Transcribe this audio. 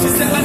She said,